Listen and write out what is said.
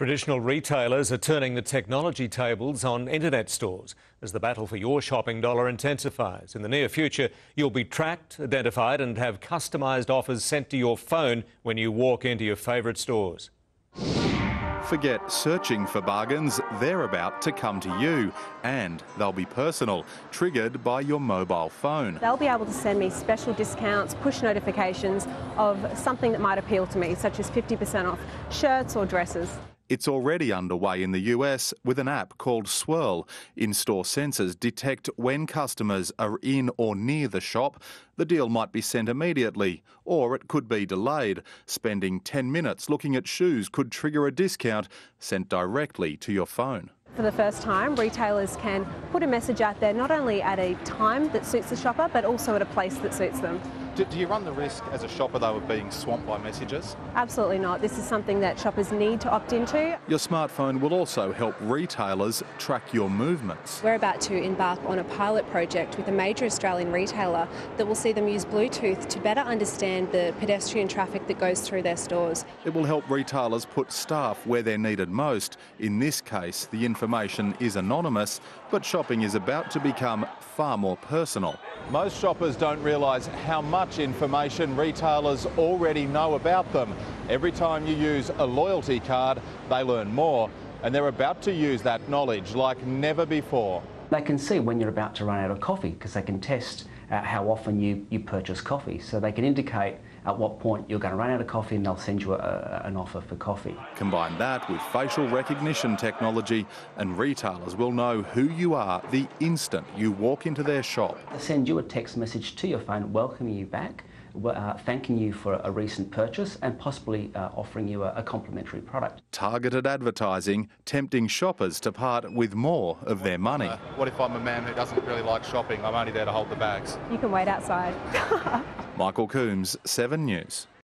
Traditional retailers are turning the technology tables on internet stores as the battle for your shopping dollar intensifies. In the near future, you'll be tracked, identified, and have customised offers sent to your phone when you walk into your favourite stores. Forget searching for bargains, they're about to come to you. And they'll be personal, triggered by your mobile phone. They'll be able to send me special discounts, push notifications of something that might appeal to me, such as 50% off shirts or dresses. It's already underway in the US with an app called Swirl. In store sensors detect when customers are in or near the shop. The deal might be sent immediately, or it could be delayed. Spending 10 minutes looking at shoes could trigger a discount sent directly to your phone. For the first time, retailers can put a message out there not only at a time that suits the shopper, but also at a place that suits them. Do, do, you run the risk as a shopper, though, of being swamped by messages? Absolutely not. This is something that shoppers need to opt into. Your smartphone will also help retailers track your movements. We're about to embark on a pilot project with a major Australian retailer that will see them use Bluetooth to better understand the pedestrian traffic that goes through their stores. It will help retailers put staff where they're needed most. In this case, the information is anonymous, but shopping is about to become far more personal. Most shoppers don't realise how much information retailers already know about them. Every time you use a loyalty card, they learn more, and they're about to use that knowledge like never before. They can see when you're about to run out of coffee because they can test uh, how often you, you purchase coffee. So they can indicate at what point you're going to run out of coffee and they'll send you a, an offer for coffee. Combine that with facial recognition technology and retailers will know who you are the instant you walk into their shop. They'll send you a text message to your phone welcoming you back uh, thanking you for a recent purchase and possibly uh, offering you a, a complimentary product. Targeted advertising tempting shoppers to part with more of their money. Uh, what if I'm a man who doesn't really like shopping? I'm only there to hold the bags. You can wait outside. Michael Coombes, 7 News.